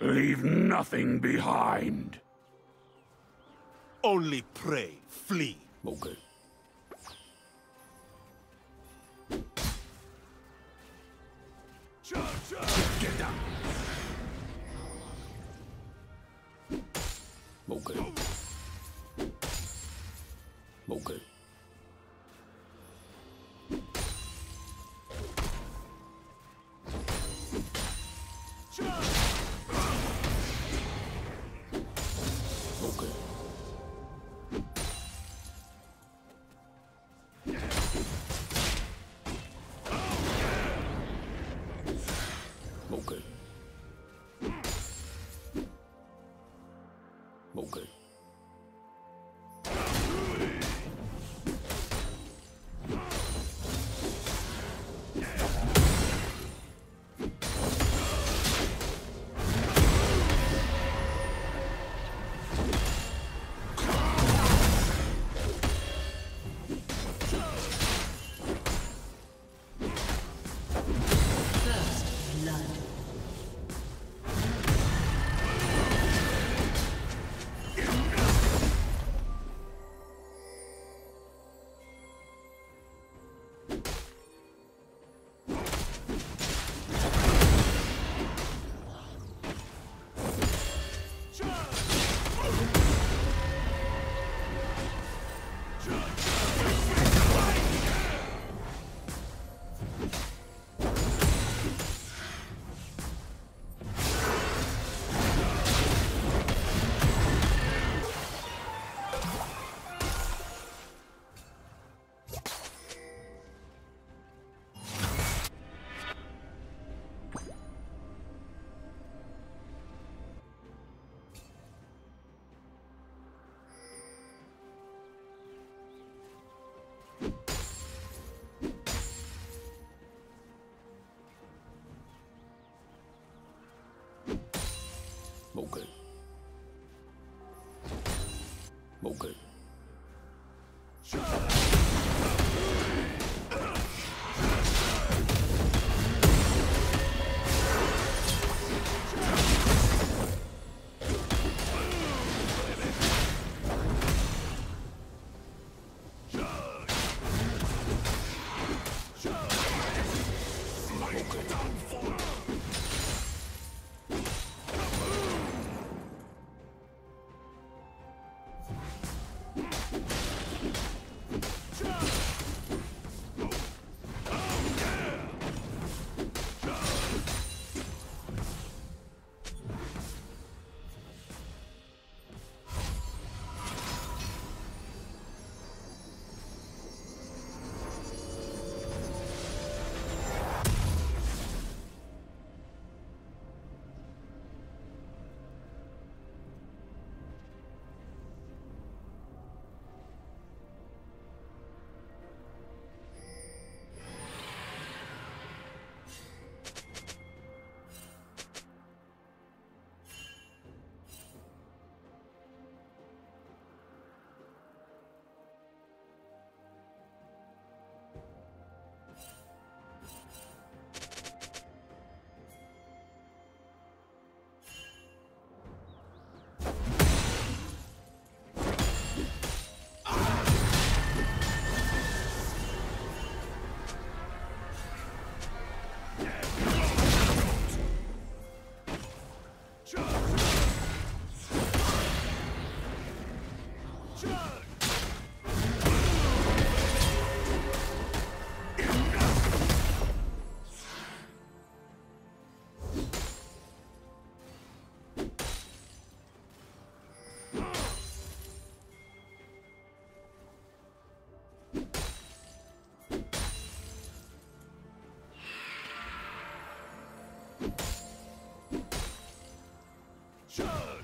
Leave nothing behind. Only pray, flee. Okay. Okay. Okay. Okay.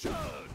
Shut!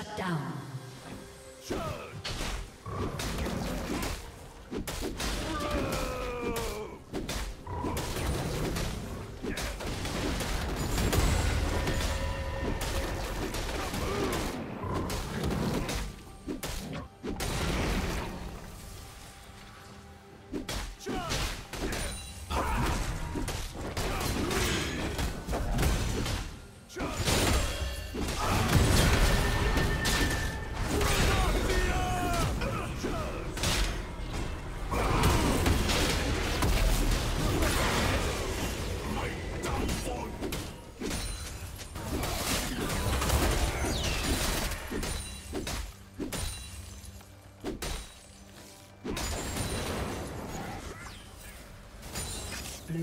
Shut down.